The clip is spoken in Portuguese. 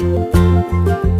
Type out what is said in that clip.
Música